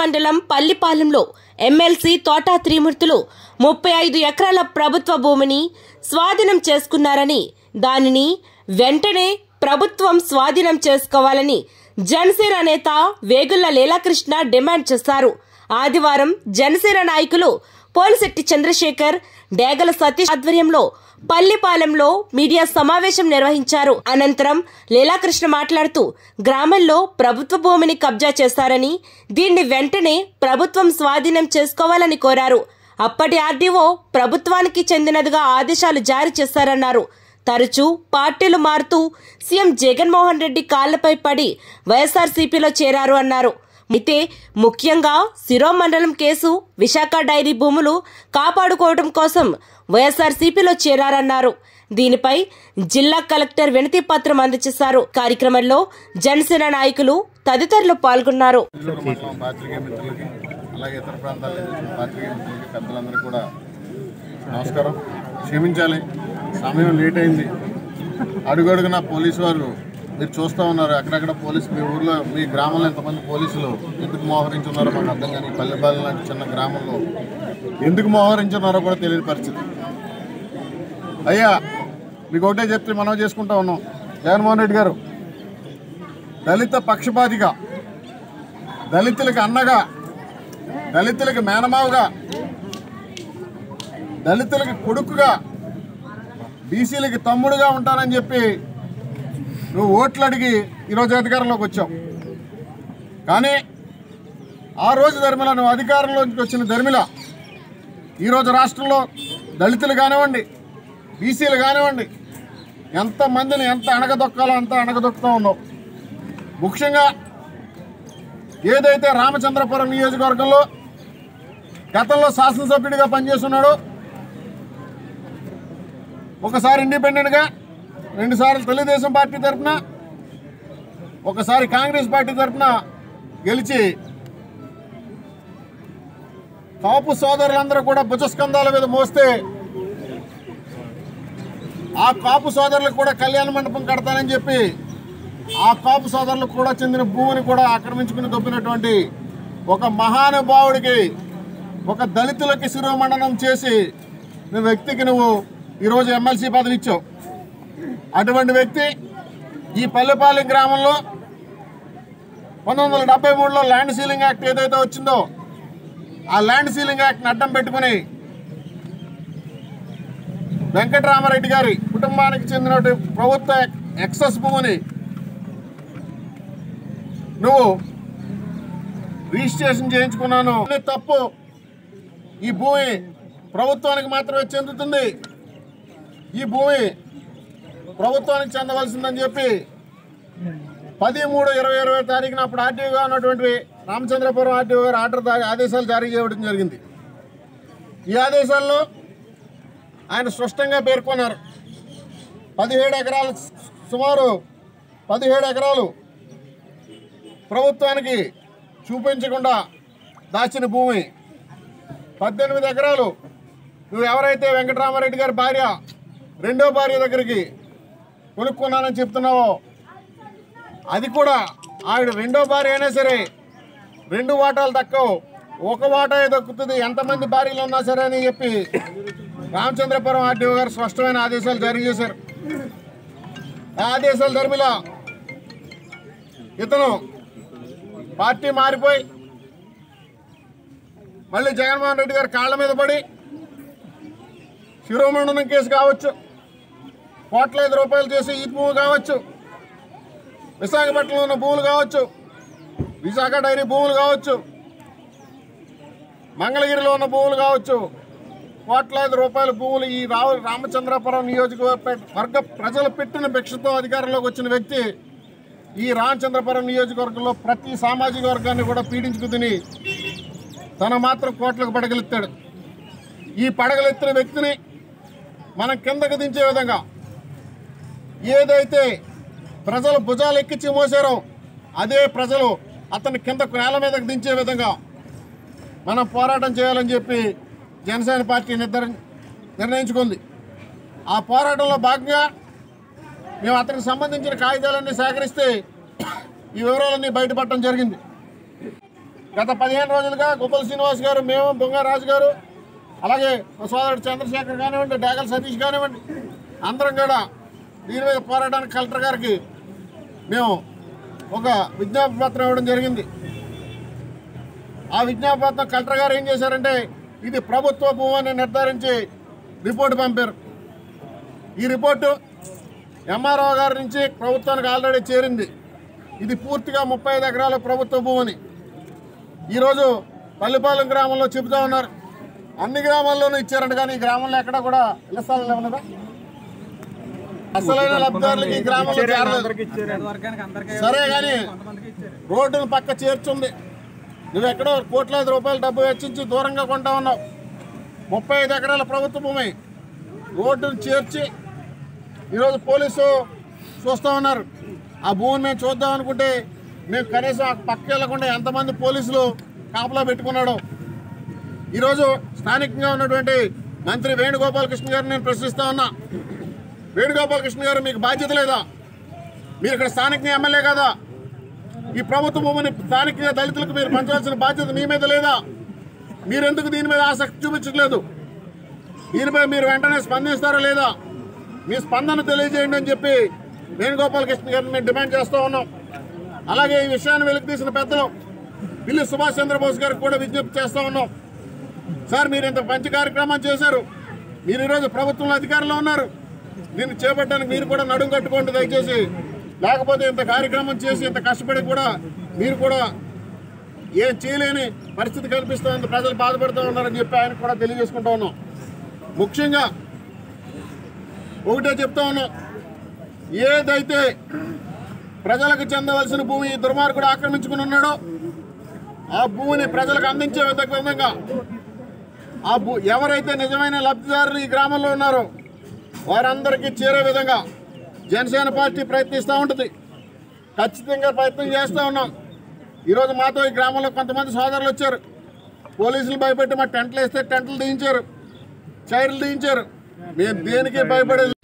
మండలం పల్లిపాలెంలో ఎమ్మెల్సీ తోటా త్రిమూర్తులు ముప్పై ఐదు ఎకరాల ప్రభుత్వ భూమిని స్వాధీనం చేసుకున్నారని దానిని వెంటనే ప్రభుత్వం స్వాధీనం చేసుకోవాలని జనసేన నేత వేగుళ్ళ లీలాకృష్ణ డిమాండ్ చేశారు. ఆదివారం జనసేన నాయకులు పోలిశెట్టి చంద్రశేఖర్ డేగల సతీష్ ఆధ్వర్యంలో పల్లిపాలెంలో మీడియా సమావేశం నిర్వహించారు. అనంతరం లీలాకృష్ణ మాట్లాడుతూ గ్రామంలో ప్రభుత్వ భూమిని కబ్జా చేశారని దీన్ని వెంటనే ప్రభుత్వం స్వాధీనం చేసుకోవాలని కోరారు. అప్పటి ఆర్డీఓ ప్రభుత్వానికి చెందినదిగా ఆదేశాలు జారీ చేశారన్నారు తరచూ పార్టీలు మారుతూ సీఎం జగన్మోహన్ రెడ్డి కాళ్ళపై పడి వైఎస్ఆర్సీపీలో చేరారు అన్నారు. అయితే ముఖ్యంగా శిరోమండలం కేసు విశాఖ డైరీ భూములు కాపాడుకోవడం కోసం వైఎస్ఆర్సీపీలో చేరారన్నారు. దీనిపై జిల్లా కలెక్టర్ వినతి పత్రం అందజేశారు. కార్యక్రమంలో జనసేన నాయకులు తదితరులు పాల్గొన్నారు. అలాగే ఇతర ప్రాంతాల్లో చేసిన కూడా నమస్కారం. క్షమించాలి. సమయం లేట్ అయింది. అడుగడుగున పోలీసు వారు మీరు చూస్తూ ఉన్నారు. అక్కడక్కడ పోలీసు మీ ఊర్లో మీ గ్రామంలో ఎంతమంది పోలీసులు ఎందుకు మోహరించున్నారో మాకు అర్థం కానీ పల్లెపాలెం లాంటి చిన్న గ్రామంలో ఎందుకు మోహరించున్నారో కూడా తెలియని పరిస్థితి. అయ్యా మీకు ఒకటే చెప్తే మనం చేసుకుంటా ఉన్నాం. జగన్మోహన్ రెడ్డి గారు దళిత పక్షపాతిగా దళితులకు అన్నగా దళితులకు మేనమావుగా దళితులకు కొడుకుగా బీసీలకి తమ్ముడుగా ఉంటానని చెప్పి నువ్వు ఓట్లు అడిగి ఈరోజు అధికారంలోకి వచ్చావు. కానీ ఆ రోజు ధర్మిల నువ్వు అధికారంలోకి వచ్చిన ధర్మిల ఈరోజు రాష్ట్రంలో దళితులు కానివ్వండి బీసీలు కానివ్వండి ఎంతమందిని ఎంత అణగదొక్కాలో అంత అణగదొక్కుతూ ఉన్నావు. ముఖ్యంగా ఏదైతే రామచంద్రపురం నియోజకవర్గంలో గతంలో శాసనసభ్యుడిగా పనిచేస్తున్నాడో ఒకసారి ఇండిపెండెంట్గా రెండుసార్లు తెలుగుదేశం పార్టీ తరఫున ఒకసారి కాంగ్రెస్ పార్టీ తరఫున గెలిచి కాపు సోదరులందరూ కూడా భుజస్కంధాల మీద మోస్తే ఆ కాపు సోదరులకు కూడా కళ్యాణ మండపం కడతానని చెప్పి ఆ కాపు సోదరులకు కూడా చెందిన భూమిని కూడా ఆక్రమించుకుని దొబ్బినటువంటి ఒక మహానుభావుడికి ఒక దళితులకి శిరోమండనం చేసి నువ్వు వ్యక్తికి నువ్వు ఈరోజు ఎమ్మెల్సీ పదవి ఇచ్చావు అటువంటి వ్యక్తి ఈ పల్లెపాలెం గ్రామంలో పంతొమ్మిది వందల డెబ్బై మూడులో ల్యాండ్ సీలింగ్ యాక్ట్ ఏదైతే వచ్చిందో ఆ ల్యాండ్ సీలింగ్ యాక్ట్ని అడ్డం పెట్టుకుని వెంకటరామారెడ్డి గారి కుటుంబానికి చెందిన ప్రభుత్వ ఎక్సెస్ భూమిని నువ్వు రిజిస్ట్రేషన్ చేయించుకున్నాను. తప్పు ఈ భూమి ప్రభుత్వానికి మాత్రమే చెందుతుంది. ఈ భూమి ప్రభుత్వానికి చెందవలసిందని చెప్పి పది మూడు ఇరవై ఇరవై తారీఖున అప్పుడు ఆర్టీఓగా ఉన్నటువంటి రామచంద్రపురం ఆర్టీఓ గారు ఆర్డర్ ఆదేశాలు జారీ చేయడం జరిగింది. ఈ ఆదేశాల్లో ఆయన స్పష్టంగా పేర్కొన్నారు. పదిహేడు ఎకరాలు సుమారు పదిహేడు ఎకరాలు ప్రభుత్వానికి చూపించకుండా దాచిన భూమి. పద్దెనిమిది ఎకరాలు నువ్వు ఎవరైతే వెంకటరామారెడ్డి గారి భార్య రెండో భార్య దగ్గరికి కొనుక్కున్నానని చెప్తున్నావో. అది కూడా ఆవిడ రెండో భార్య అయినా సరే రెండు వాటాలు తక్కువ ఒక వాటా దక్కుతుంది ఎంతమంది భార్యలు ఉన్నా సరే అని చెప్పి రామచంద్రపురం ఆర్డీఓ గారు స్పష్టమైన ఆదేశాలు జారీ చేశారు. ఆ ఆదేశాల ధర్మిలా ఇతను పార్టీ మారిపోయి మళ్ళీ జగన్మోహన్ రెడ్డి గారు కాళ్ళ మీద పడి శిరోమండనం కేసు కావచ్చు. కోట్లాది రూపాయలు చేసి ఈ భూమి కావచ్చు. విశాఖపట్నంలో ఉన్న భూములు కావచ్చు. విశాఖ డైరీ భూములు కావచ్చు. మంగళగిరిలో ఉన్న భూములు కావచ్చు. కోట్లాది రూపాయల భూములు ఈ రావు రామచంద్రపురం నియోజకవర్గ వర్గ ప్రజలు పెట్టిన భిక్షతో అధికారంలోకి వచ్చిన వ్యక్తి ఈ రామచంద్రపురం నియోజకవర్గంలో ప్రతి సామాజిక వర్గాన్ని కూడా పీడించుకు తిని తన మాత్రం కోట్లకు పడగలెత్తాడు. ఈ పడగలెత్తిన వ్యక్తిని మనం కిందకు దించే విధంగా ఏదైతే ప్రజలు భుజాలు ఎక్కించి మోసారో అదే ప్రజలు అతని కింద నేల మీదకు దించే విధంగా మనం పోరాటం చేయాలని చెప్పి జనసేన పార్టీ నిర్ధర నిర్ణయించుకుంది. ఆ పోరాటంలో భాగంగా మేము అతనికి సంబంధించిన కాగితాలన్నీ సేకరిస్తే ఈ వివరాలన్నీ బయటపడటం జరిగింది. గత పదిహేను రోజులుగా గుబ్బల శ్రీనివాస్ గారు మేము బొంగారాజు గారు అలాగే సోదరుడు చంద్రశేఖర్ కానివ్వండి డాగల్ సతీష్ కానివ్వండి అందరం కూడా దీని మీద పోరాటానికి కలెక్టర్ గారికి మేము ఒక విజ్ఞాపన పత్రం ఇవ్వడం జరిగింది. ఆ విజ్ఞాపన పత్రం కలెక్టర్ గారు ఏం చేశారంటే ఇది ప్రభుత్వ భూమని నిర్ధారించి రిపోర్ట్ పంపారు. ఈ రిపోర్టు ఎంఆర్ఓ గారి నుంచి ప్రభుత్వానికి ఆల్రెడీ చేరింది. ఇది పూర్తిగా ముప్పై ఐదు ఎకరాల ప్రభుత్వ భూమిని. ఈరోజు పల్లిపాలెం గ్రామంలో చెబుతా ఉన్నారు. అన్ని గ్రామాల్లోనూ ఇచ్చారంట కానీ ఈ గ్రామంలో ఎక్కడ కూడా ఇళ్ళ స్థలాలు ఏమన్నదా అసలైన లబ్ధిదారులకు ఈ గ్రామంలో చేరలేదు. సరే కానీ రోడ్డును పక్క చేర్చుంది. నువ్వు ఎక్కడో కోట్లాది రూపాయల డబ్బు వెచ్చించి దూరంగా కొంటా ఉన్నావు. ముప్పై ఐదు ఎకరాల ప్రభుత్వ భూమి. రోడ్డును చేర్చి ఈరోజు పోలీసు చూస్తూ ఉన్నారు. ఆ భూమిని మేము చూద్దాం అనుకుంటే మేము కనీసం ఆ పక్క వెళ్ళకుండా ఎంతమంది పోలీసులు కాపలా పెట్టుకున్నాడు. ఈరోజు స్థానికంగా ఉన్నటువంటి మంత్రి వేణుగోపాలకృష్ణ గారిని నేను ప్రశ్నిస్తా ఉన్నా. వేణుగోపాలకృష్ణ గారు మీకు బాధ్యత లేదా? మీరు ఇక్కడ స్థానికంగా ఎమ్మెల్యే కదా? ఈ ప్రభుత్వ భూమిని స్థానికంగా దళితులకు మీరు పంచవలసిన బాధ్యత మీ మీద లేదా? మీరెందుకు దీని మీద ఆసక్తి చూపించట్లేదు? దీనిపై మీరు వెంటనే స్పందిస్తారా లేదా? మీ స్పందన తెలియజేయండి అని చెప్పి వేణుగోపాలకృష్ణ గారిని మేము డిమాండ్ చేస్తూ ఉన్నాం. అలాగే ఈ విషయాన్ని వెలికి తీసిన పెద్దలు పిల్లి సుభాష్ చంద్రబోస్ గారికి కూడా విజ్ఞప్తి చేస్తూ ఉన్నాం. సార్ మీరు ఇంత మంచి కార్యక్రమం చేశారు. మీరు ఈరోజు ప్రభుత్వంలో అధికారంలో ఉన్నారు. దీన్ని చేపట్టడానికి మీరు కూడా నడుం కట్టుకోండి దయచేసి. లేకపోతే ఇంత కార్యక్రమం చేసి ఇంత కష్టపడి కూడా మీరు కూడా ఏం చేయలేని పరిస్థితి కనిపిస్తుంది ప్రజలు బాధపడుతూ ఉన్నారని చెప్పి ఆయన కూడా తెలియజేసుకుంటా ఉన్నాం. ముఖ్యంగా ఒకటే చెప్తా ఉన్నాం. ఏదైతే ప్రజలకు చెందవలసిన భూమి ఈ దుర్మార్గుడు ఆక్రమించుకుని ఉన్నాడో ఆ భూమిని ప్రజలకు అందించే విధంగా ఆ భూ ఎవరైతే నిజమైన లబ్ధిదారులు ఈ గ్రామంలో ఉన్నారో వారందరికీ చేరే విధంగా జనసేన పార్టీ ప్రయత్నిస్తూ ఉంటుంది. ఖచ్చితంగా ప్రయత్నం చేస్తూ ఉన్నాం. ఈరోజు మాతో ఈ గ్రామంలో కొంతమంది సోదరులు వచ్చారు. పోలీసులు భయపెట్టి మా టెంట్లు వేస్తే టెంట్లు దించారు చైర్లు దించారు మేము దేనికి భయపడేది